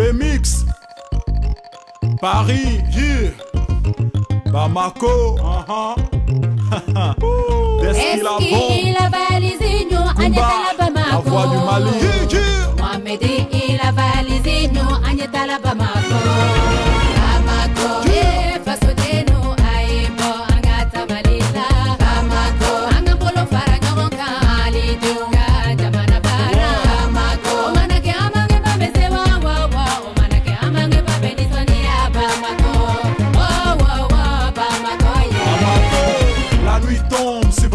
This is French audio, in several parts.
Remix. Paris, yeah. Bamako, uh-huh. Deski la Bamako la voix du Mali. Yeah, yeah. Mohamedi ila valizinyo anyetala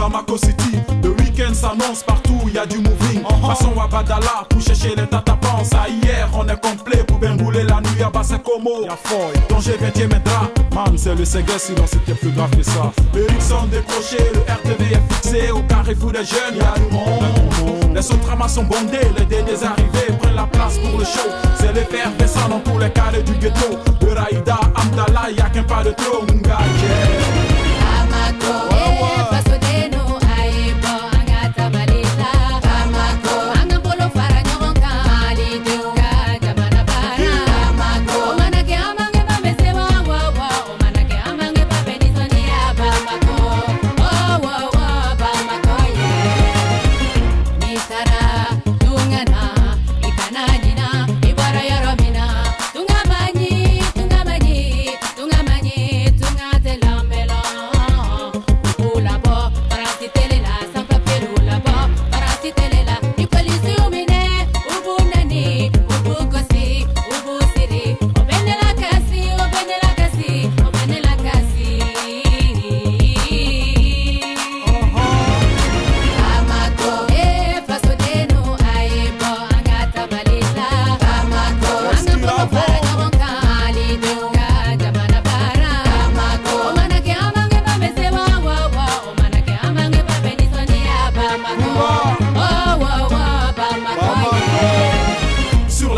Bamako City. Le week-end s'annonce partout, y a du moving. Passons à Badala pour chercher les tatapans. À hier, on est complet pour bien rouler la nuit à Bassacomo. Y'a Foy, danger 20 e drap. Man, c'est le Ségué, sinon c'était plus grave que ça. Les rigs sont décrochés, le RTV est fixé. Au carrefour des jeunes, y a du monde. Les autres ramas sont bondés, les dédés arrivés prennent la place pour le show. C'est l'effervescent dans tous les carrés du ghetto. De Raïda, Amdala, y'a qu'un pas de trop, Munga,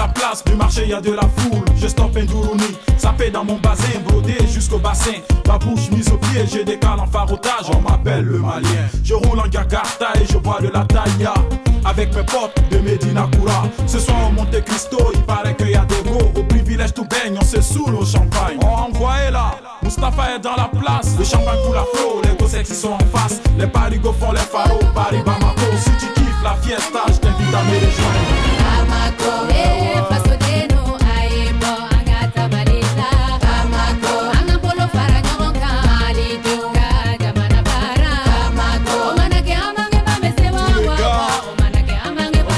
la place du marché, y a de la foule. Je stoppe un dourouni, sapé dans mon bassin, brodé jusqu'au bassin. Ma bouche mise au pied, j'ai des cales en farotage. On m'appelle le malien. Je roule en Jakarta et je bois de la taille Avec mes potes de Medina Kura. Ce soir au Monte Cristo, il paraît qu'il y a des go. Au privilège tout baigne, on se saoule au champagne. Oh, envoyez là. Mustapha est dans la place. Le champagne pour la flow, les gosses qui sont en face. Les parigots font les pharos. Paris Bamako, si tu kiffes la fiesta, je t'invite à me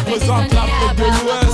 représente l'Afrique de l'Ouest.